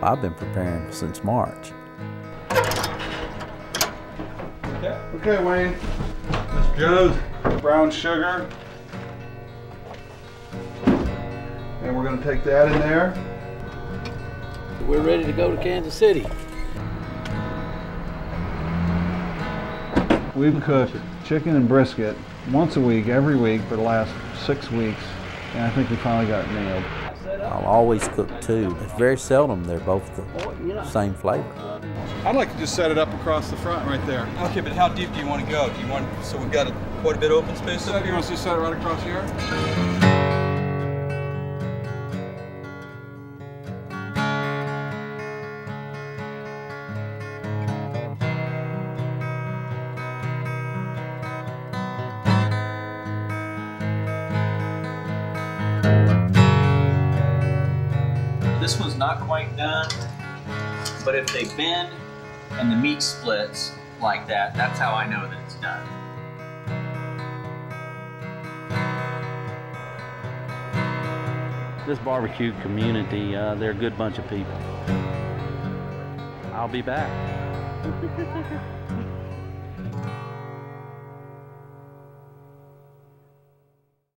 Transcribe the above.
I've been preparing since March. Okay, okay Wayne. Mr. Joe's brown sugar. And we're gonna take that in there. We're ready to go to Kansas City. We've cooked chicken and brisket once a week, every week for the last six weeks, and I think we finally got nailed. I'll always cook two. It's very seldom they're both the same flavor. I'd like to just set it up across the front right there. Okay, but how deep do you want to go? Do you want so we've got a, quite a bit of open space So up you want to to set it right across here? This one's not quite done, but if they bend and the meat splits like that, that's how I know that it's done. This barbecue community, uh, they're a good bunch of people. I'll be back.